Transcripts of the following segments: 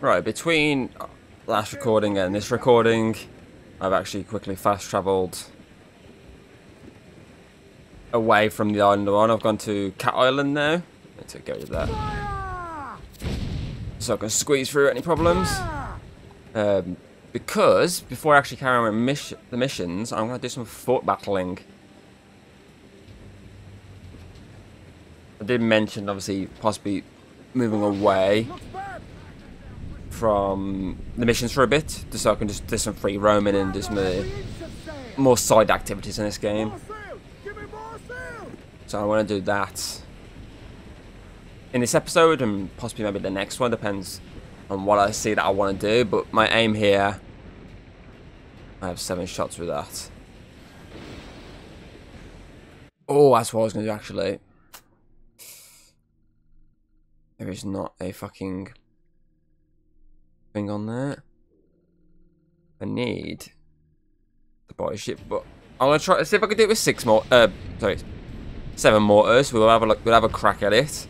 Right, between last recording and this recording, I've actually quickly fast travelled away from the island one. I've gone to Cat Island now. Let's rid of that. So I can squeeze through any problems. Um, because before I actually carry on with the missions, I'm going to do some fort battling. I did mention, obviously, possibly moving away from the missions for a bit, just so I can just do some free roaming and do some more side activities in this game. So I want to do that in this episode and possibly maybe the next one, depends on what I see that I want to do. But my aim here, I have seven shots with that. Oh, that's what I was going to do actually. There is not a fucking thing on there. I need the body ship, but I'm gonna try to see if I can do it with six more. Uh, sorry, seven mortars. We'll have a look. We'll have a crack at it.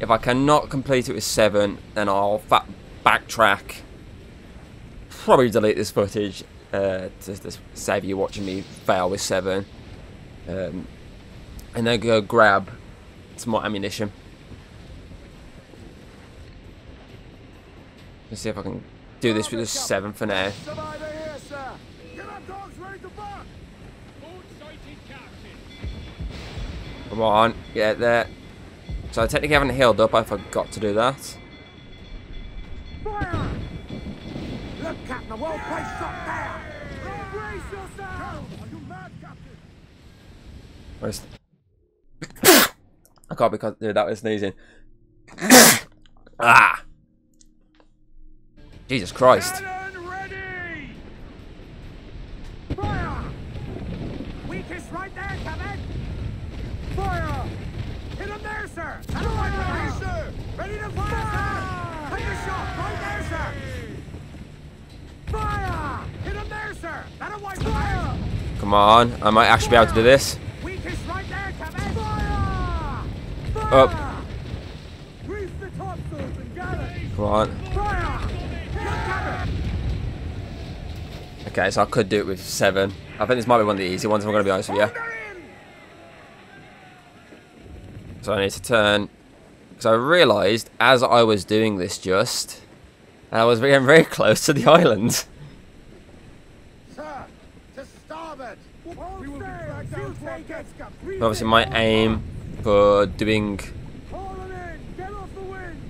If I cannot complete it with seven, then I'll backtrack. Probably delete this footage uh, to, to, save you watching me fail with seven. Um, and then go grab some more ammunition. Let's see if I can do this with a seven for now. Come on, get there. So I technically haven't healed up, I forgot to do that. Fire! Look, Captain, the whole place shut down! Brace yourself! Are you mad, Captain? Where's... I can't because dude, that was sneezing. ah! Jesus Christ. Fire! Weakest right there, Captain! Fire! Hit him there, sir! That'll wipe him out! sir! Ready to fire, sir! Take a shot! Right there, sir! Fire! Hit him there, sir! That'll wipe him out! Come on, I might actually be able to do this. Weakest right there, Captain! Fire! Fire! Up. Grease the topsails and gather! Come on. Fire! Look, Captain! Okay, so I could do it with seven. I think this might be one of the easy ones, if I'm going to be honest with you. So I need to turn. Because I realised as I was doing this just, I was getting very close to the island. Sir, to starboard! We will be dragged down to our deaths, Captain. Obviously, my aim for doing Haul it in! Get off the wind!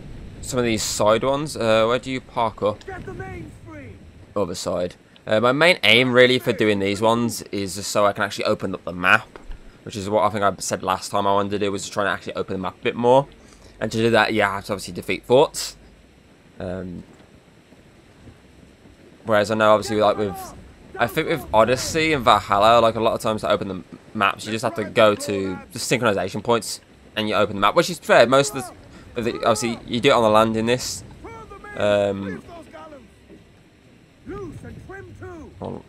some of these side ones. Uh, where do you park up? Get the mains free! Other side. Uh, my main aim really for doing these ones is just so I can actually open up the map, which is what I think I said last time I wanted to do was to try and actually open the map a bit more. And to do that, yeah, I have to obviously defeat forts. Um, whereas I know obviously like with, I think with Odyssey and Valhalla, like a lot of times to open the maps, you just have to go to the synchronization points and you open the map, which is fair. Most of the, obviously you do it on the land in this. Um, Grease those gallants! Loose and trim too! Well,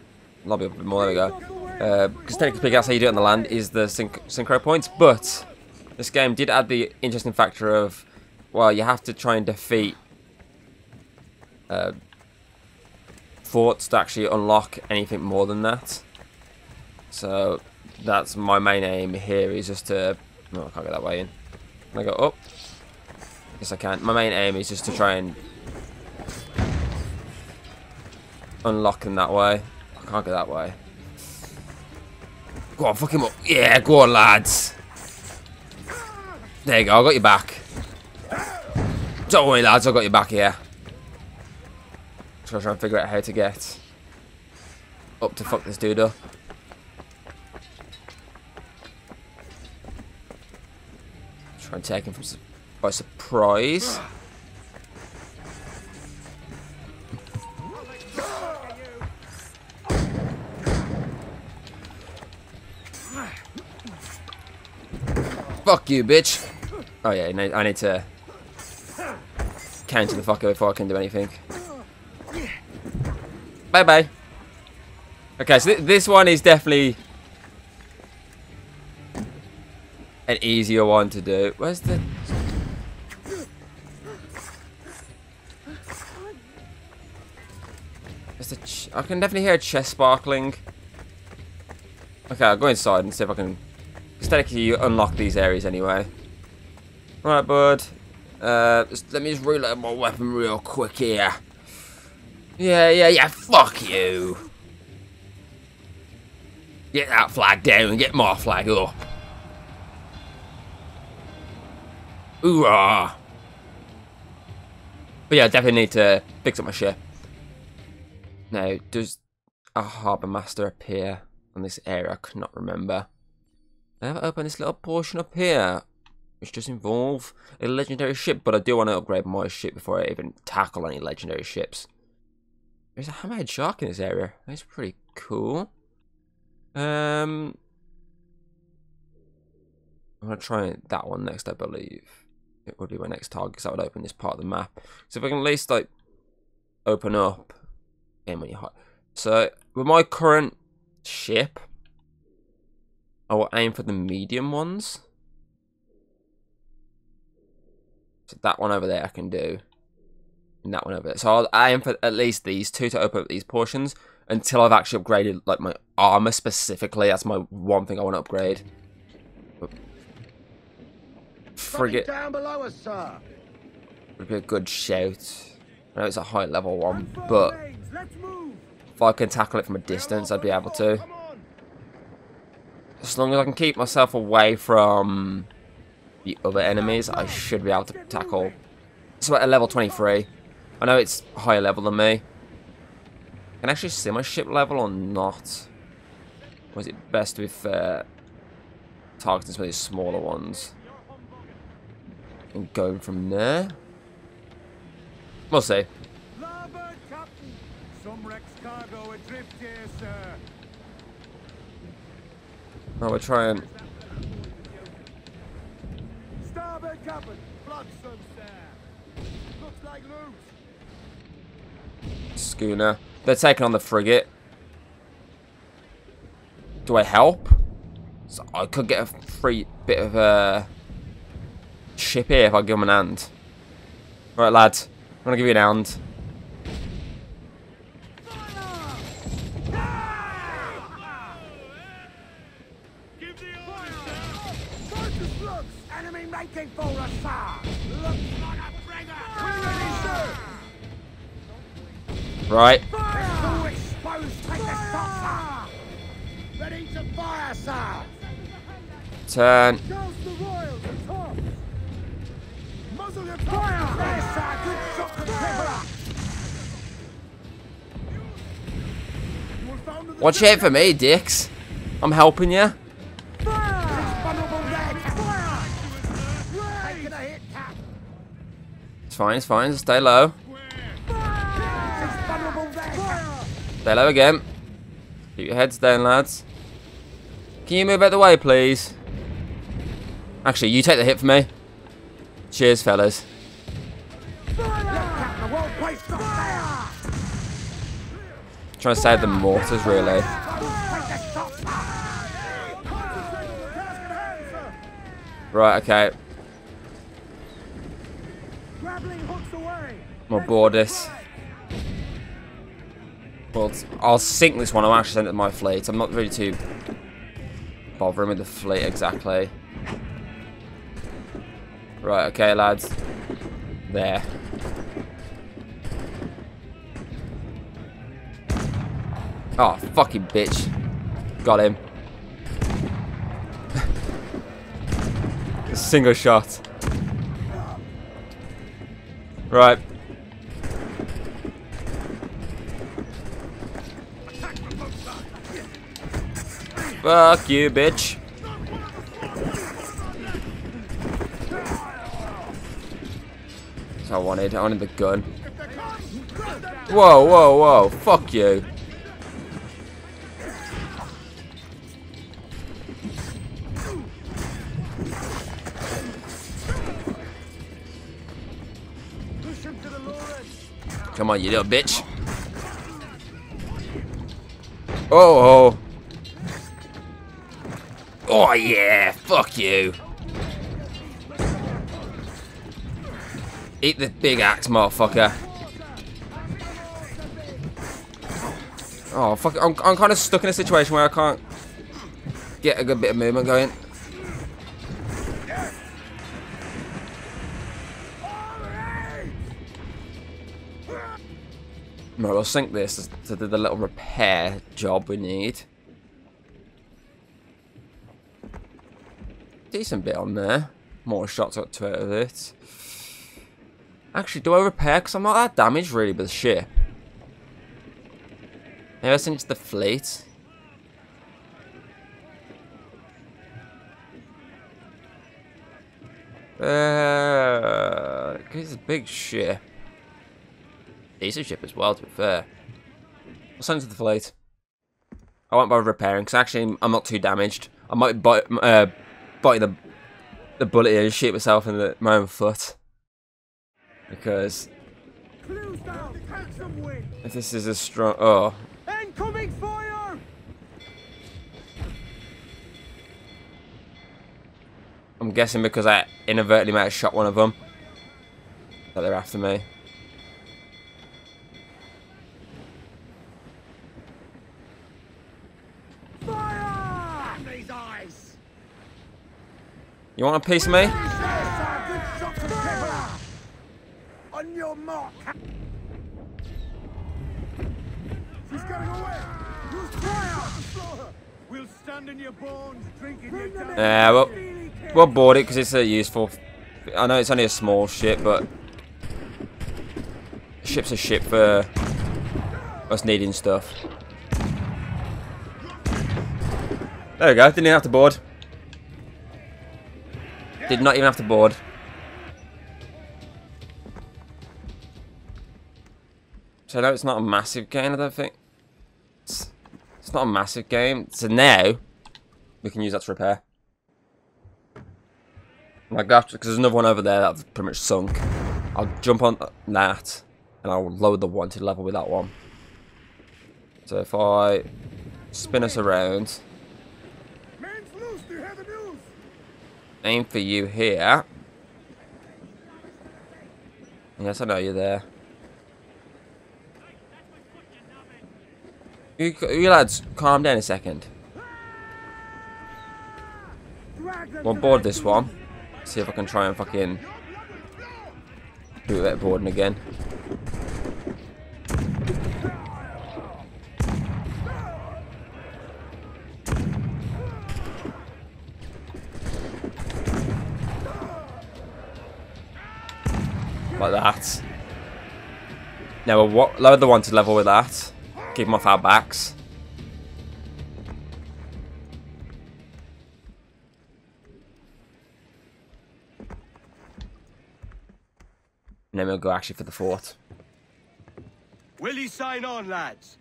a bit more. There we go. Because technically speaking, that's how you do it on the land is the synch synchro points. But this game did add the interesting factor of, well, you have to try and defeat uh, forts to actually unlock anything more than that. So that's my main aim here is just to. No, I can't get that way in. Can I go up? Yes, I can. My main aim is just to try and unlock them that way. I can't go that way. Go on, fuck him up. Yeah, go on, lads. There you go, I got you back. Don't worry, lads, I got you back here. Just gotta try and figure out how to get up to fuck this dude up. Try and take him from by surprise. Fuck you, bitch. Oh yeah, I need- to counter the fucker before I can do anything. Bye bye. Okay, so th this one is definitely an easier one to do. Where's the? I can definitely hear a chest sparkling. Okay, I'll go inside and see if I can... Aesthetically, you unlock these areas anyway. Alright, bud. Uh, let me just reload my weapon real quick here. Yeah, yeah, yeah, fuck you. Get that flag down and get my flag up. Hoorah! But yeah, I definitely need to fix up my ship. Now, does a harbour master appear on this area? I could not remember. I have opened this little portion up here, which does involve a legendary ship, but I do want to upgrade my ship before I even tackle any legendary ships. There's a hammerhead shark in this area. That's pretty cool. Um, I'm gonna try that one next, I believe. It would be my next target, because that would open this part of the map. So if I can at least like open up, aim when you're hot. So with my current ship, I will aim for the medium ones. So that one over there I can do. And that one over there. So I'll aim for at least these two to open up these portions until I've actually upgraded like my armor specifically. That's my one thing I want to upgrade. Frigate down below us, sir. would be a good shout. I know it's a high level one, but if I can tackle it from a distance, I'd be able to. As long as I can keep myself away from the other enemies, I should be able to tackle. So at level 23, I know it's higher level than me. Can I actually see my ship level or not? Or is it best with uh, targeting some of these smaller ones? And going from there? We'll see. Some wrecked cargo adrift here, sir. Oh, we're trying. Starboard, sir. Looks like loot. schooner. They're taking on the frigate. Do I help? So I could get a free bit of a ship here if I give them an hand. Right, lads. I'm gonna give you an hand. To tripper! Watch out for me, dicks. I'm helping you. It's fine, it's fine. Stay low. This vulnerable there, Low again. Keep your heads down, lads. Can you move out of the way, please? Actually, you take the hit for me. Cheers, fellas. Trying to save the mortars, really. Take the shot, sir! Concentrate on the task at hand, sir! Right, okay. Grappling hooks away! We'll I'll sink this one. I'll actually send it to my fleet. I'm not really too bothering with the fleet exactly. Right, okay, lads. There. Oh, fucking bitch. Got him. Single shot. Right. Fuck you, bitch. That's what I wanted. I wanted the gun. Whoa, whoa, whoa. Fuck you. Come on, you little bitch. Oh, oh. Yeah. Fuck you. Eat the big axe, motherfucker. Oh, fuck. I'm, I'm kind of stuck in a situation where I can't get a good bit of movement going. Right, we'll sink this to do the little repair job we need. Decent bit on there. More shots up to it it. Actually, do I repair? Because I'm not that damaged really with the ship. i Ever since the fleet. Uh, it's a big ship. Decent ship as well, to be fair. I'll send to the fleet. I won't bother repairing, because actually I'm not too damaged. I might bite, uh, bite the, the bullet and shoot myself in the, my own foot. Because if this is a strong... Oh. Incoming fire! I'm guessing because I inadvertently might have shot one of them. That they're after me. Fire! These eyes! You want a piece of me? Good shot from Kevlar! On your mark! She's getting away! Use fire! We'll stand in your bones, drinking your down. Yeah, well, we'll board it because it's a useful... I know it's only a small ship, but... Ship's a ship for us needing stuff. There we go, didn't even have to board. Did not even have to board. So no, it's not a massive game, I don't think. It's, it's not a massive game. So now, we can use that to repair. Like after, because there's another one over there that's pretty much sunk. I'll jump on that, and I'll load the wanted level with that one. So if I spin us around, Man's loose, do you have the news? Aim for you here. Yes, I know you're there. You, you lads, calm down a second. We'll board this one. See if I can try and fucking do a bit of boarding again. Now we'll lower the wanted level with that. Keep them off our backs. And then we'll go actually for the fort. Will you sign on, lads?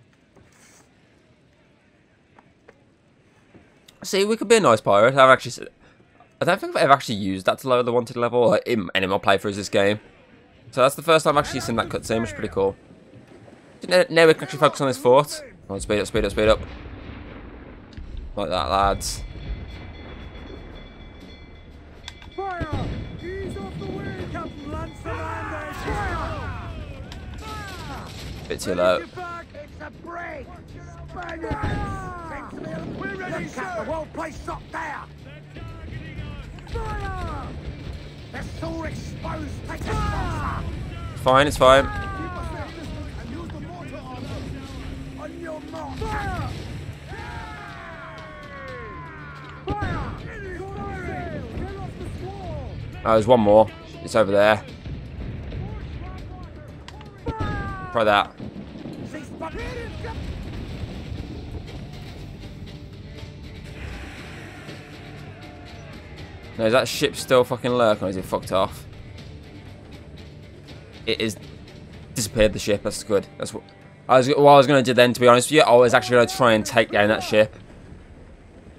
See, we could be a nice pirate. I've actually, I don't think I've ever actually used that to lower the wanted level in any more playthroughs this game. So that's the first time I've actually seen that cutscene, which is pretty cool. Now we can actually focus on this fort. Come on, speed up, speed up, speed up. Like that, lads. Bit too low. We're ready, sir! The whole place there! Fire! Fine, it's fine. Oh, there's one more. It's over there. Try that. Now, is that ship still fucking lurking or is it fucked off? It is disappeared the ship, that's good. That's what I was what I was gonna do then to be honest with you, I was actually gonna try and take down that ship.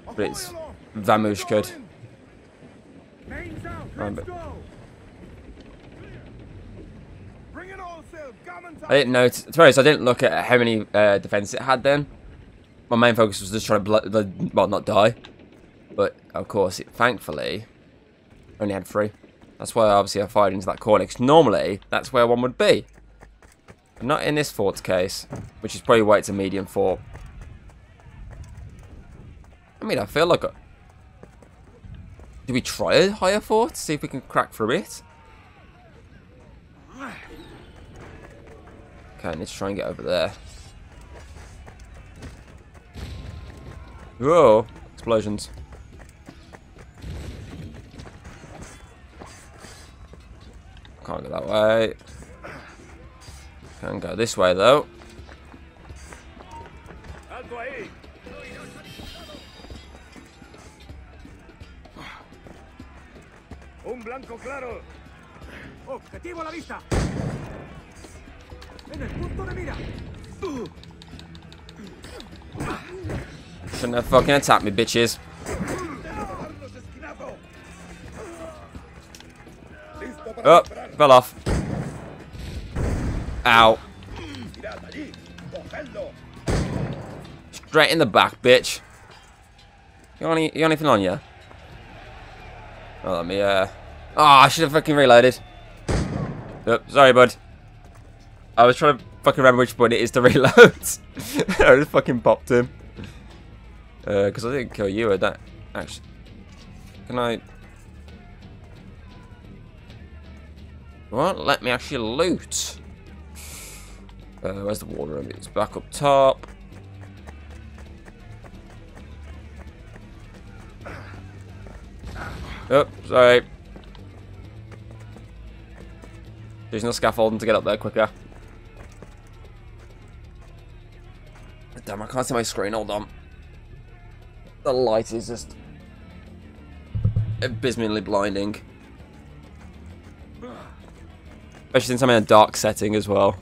But it's Vamushkud. Names out, Right, but- go! Bring it all, Sil! Gammon I didn't know to be honest, I didn't look at how many uh, defense it had then. My main focus was just trying to well not die. But of course it thankfully only had three. That's why obviously I fired into that corner, 'cause normally that's where one would be. Not in this fort's case, which is probably why it's a medium fort. I mean, I feel like... A... Do we try a higher fort? to See if we can crack through it? Okay, I need to try and get over there. Whoa! Explosions. Can't go that way. Can go this way though. Un blanco claro. Objetivo a la vista. En el punto de mira. Shouldn't have fucking attacked me, bitches. Oh, fell off. Ow. Straight in the back, bitch. You got, any, you got anything on you? Oh, let me, uh... Oh, I should have fucking reloaded. Oh, sorry, bud. I was trying to fucking remember which button it is to reload. I just fucking popped him. Uh, Because I didn't kill you, I don't... Actually... Can I... Won't let me actually loot. Uh, where's the water room? It's back up top. Oh, sorry. There's no scaffolding to get up there quicker. Damn, I can't see my screen. Hold on. The light is just abysmally blinding. Especially since I'm in a dark setting as well.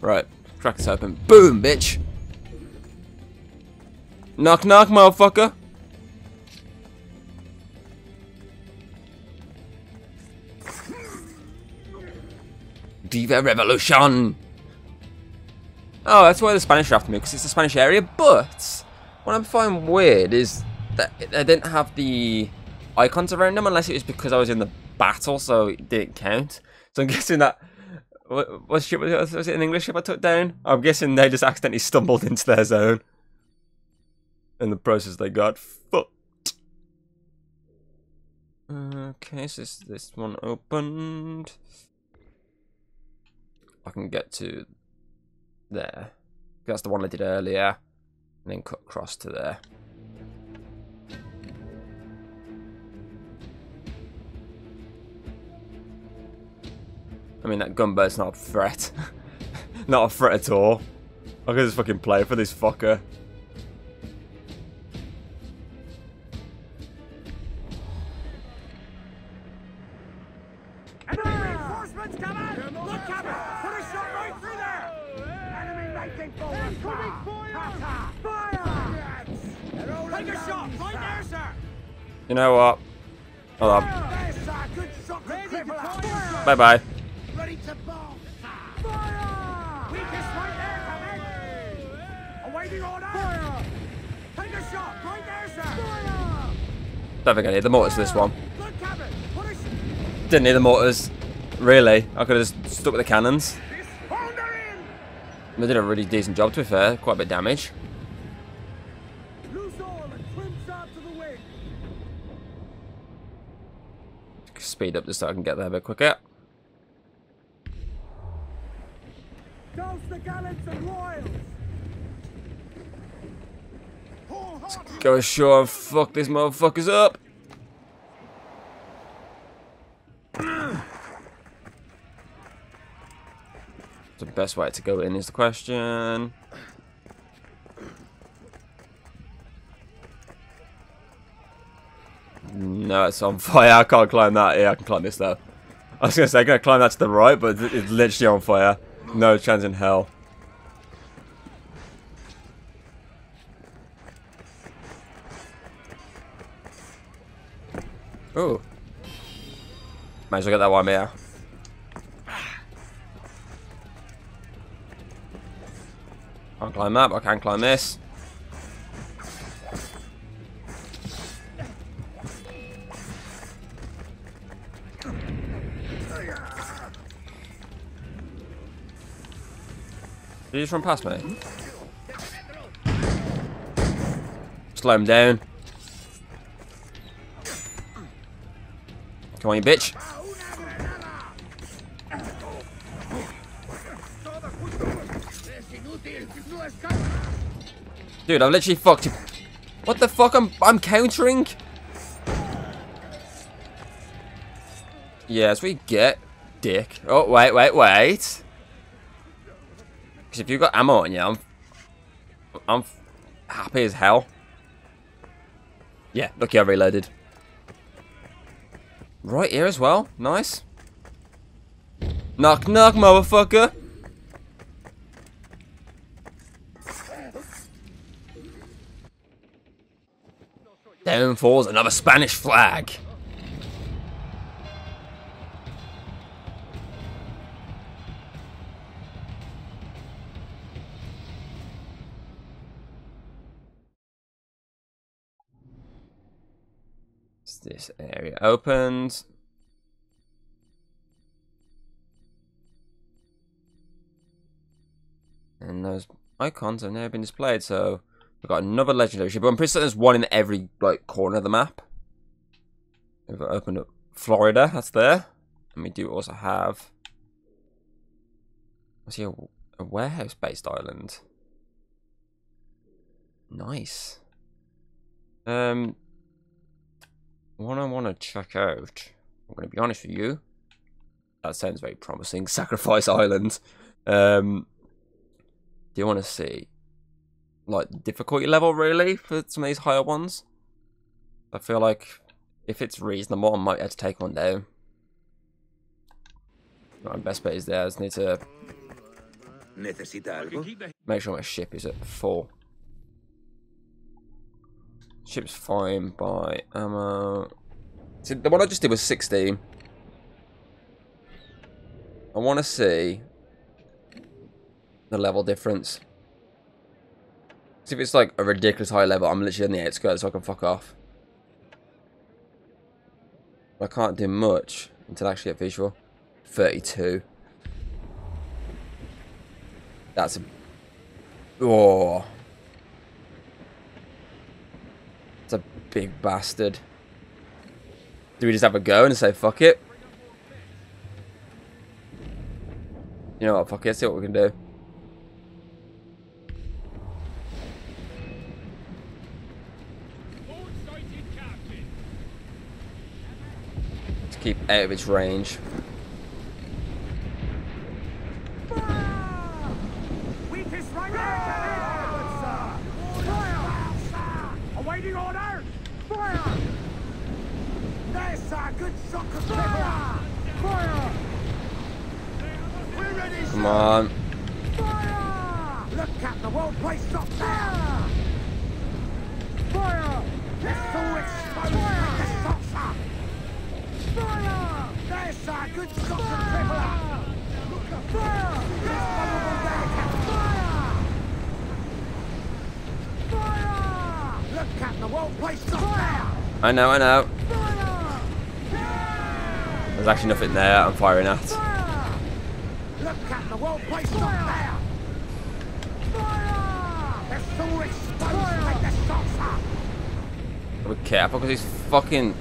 Right, crack this open. Boom, bitch! Knock, knock, motherfucker! Diva Revolution! Oh, that's why the Spanish are after me, because it's a Spanish area, but what I'm finding weird is that I didn't have the icons around them, unless it was because I was in the battle, so it didn't count. So I'm guessing that what, ship was, was it in English ship I took down? I'm guessing they just accidentally stumbled into their zone. In the process they got fucked. Okay, so this one opened. I can get to there. That's the one I did earlier. And then cut across to there. I mean, that gunboat's not a threat. not a threat at all. I could just fucking play for this fucker. Enemy reinforcements coming! Look, Cabin! Put a Don't think I need the mortars for this one. Didn't need the mortars. Really. I could have just stuck with the cannons. They did a really decent job, to be fair. Quite a bit of damage. Speed up just so I can get there a bit quicker. Douse the gallants and royals! Go ashore and fuck these motherfuckers up. the best way to go in is the question. No, it's on fire. I can't climb that. Yeah, I can climb this though. I was gonna say, I'm gonna climb that to the right, but it's literally on fire. No chance in hell. Ooh. Might as well get that one here. Can't climb that, but I can climb this. Did he just run past me? Slow him down. Come on, you bitch. Dude, I've literally fucked you. What the fuck? I'm I'm countering. Yes, we get dick. Oh wait, wait, wait. Because if you've got ammo on you, I'm I'm happy as hell. Yeah, lucky I reloaded. Right here as well. Nice. Knock, knock, motherfucker. Down falls another Spanish flag. This area opened? And those icons have never been displayed, so we've got another legendary ship. But I'm pretty certain there's one in every like corner of the map. We've opened up Florida, that's there. And we do also have I see a, a warehouse based island? Nice. Um one I want to check out. I'm going to be honest with you. That sounds very promising. Sacrifice Island. Um, do you want to see, like, difficulty level, really, for some of these higher ones? I feel like if it's reasonable, I might have to take one down. My best bet is there. I just need to make sure my ship is at full. Ship's fine by ammo. See, the one I just did was 16. I want to see the level difference. See if it's like a ridiculous high level, I'm literally on the outskirts so I can fuck off. I can't do much until I actually get visual. 32. That's a... Oh. It's a big bastard. Do we just have a go and say fuck it? You know what, fuck it, let's see what we can do. Let's keep out of its range. Awaiting order! Fire! Sir! Good Fire! Fire! Come on. Fire! Look at the world place shot there! Fire! Let's all exposed! Fire! There's sir! Good shot, Crippler! Fire! There's vulnerable there, Captain! Fire! Fire! Look at the world place shot there! I know, I know. Fire! There's actually nothing there I'm firing at. Fire! Look Captain, the world place shot there! Fire! They're so exposed like the shots are! Be careful because these fucking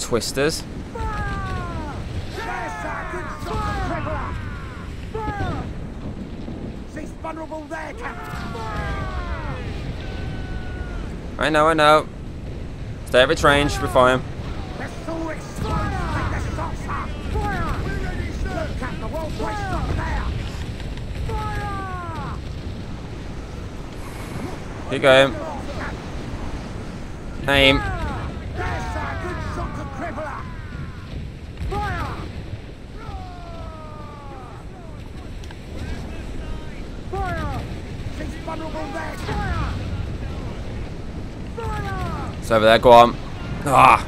twisters. Fire! There's a good shot, Crippler! Fire! She's vulnerable there, Captain! I know, I know. Stay at its range, we're fine. The shots are! Fire! World place shot there! Keep going. Aim. Over there, go on. Ah!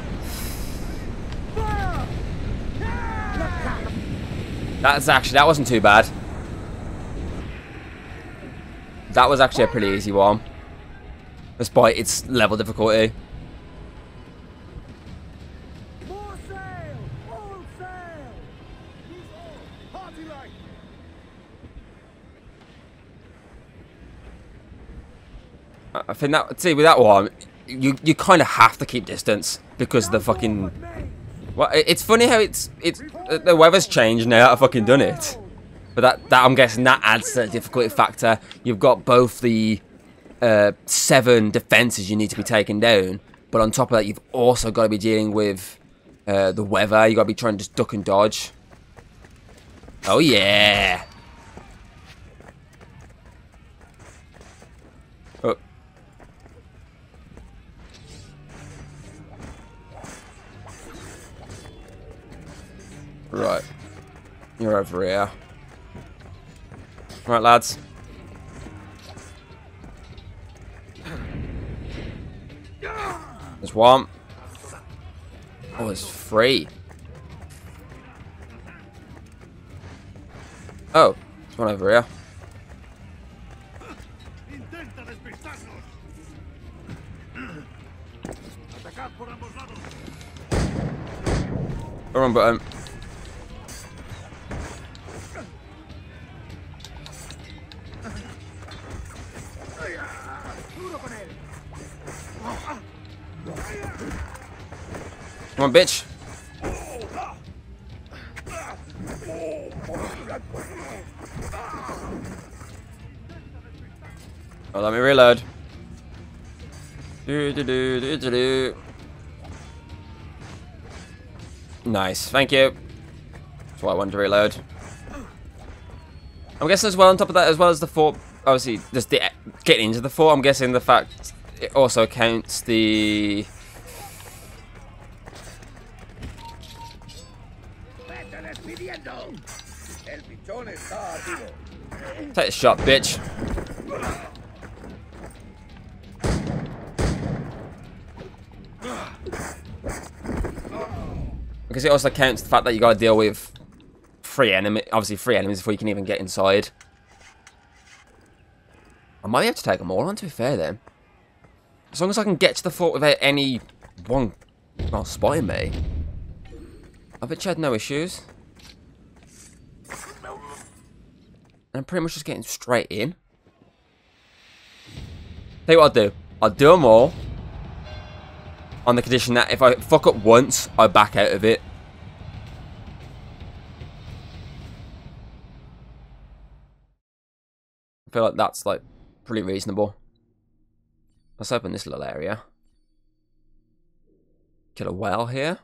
That's actually, that wasn't too bad. That was actually a pretty easy one. Despite its level difficulty. I think that see with that one, you you kind of have to keep distance because the fucking. Well, it's funny how it's it's the weather's changed now that I've fucking done it. But that that I'm guessing that adds to the difficulty factor. You've got both the uh, seven defenses you need to be taking down, but on top of that, you've also got to be dealing with uh, the weather. You got to be trying to just duck and dodge. Oh yeah. Right. You're over here. Right, lads. There's one. Oh, it's free. Oh, there's one over here. Despistarnos. Atacad um, Come on, bitch. Oh, let me reload. Nice, thank you. That's why I wanted to reload. I'm guessing as well on top of that, as well as the fort, obviously, just the, getting into the fort, I'm guessing the fact it also counts the Take a shot, bitch. Because it also counts the fact that you gotta deal with three enemy, obviously three enemies before you can even get inside. I might have to take them all on, to be fair then. As long as I can get to the fort without any one well, spotting me. I bet you had no issues. And I'm pretty much just getting straight in. Tell you what I'll do. I'll do them all. On the condition that if I fuck up once, I back out of it. I feel like that's like pretty reasonable. Let's open this little area. Kill a whale here.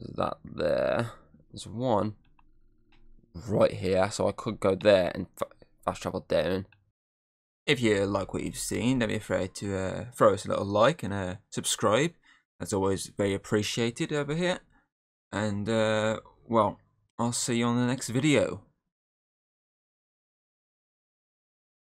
That there. There's one right here, so I could go there and fa fast travel down. If you like what you've seen, don't be afraid to uh, throw us a little like and uh, subscribe. That's always very appreciated over here. And, uh, well, I'll see you on the next video.